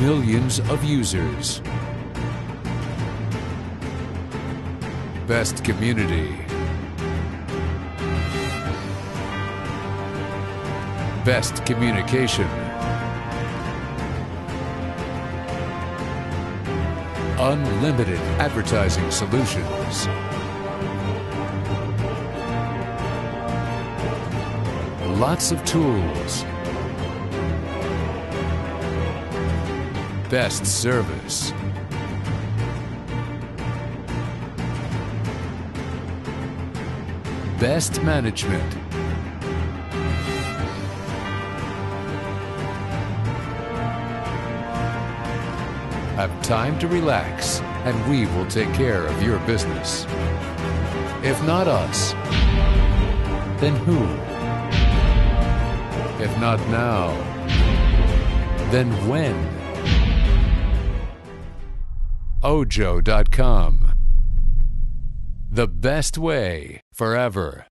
millions of users. Best community. Best communication. Unlimited advertising solutions. Lots of tools. Best service. Best management. Have time to relax, and we will take care of your business. If not us, then who? If not now, then when? Ojooo.com. The best way forever.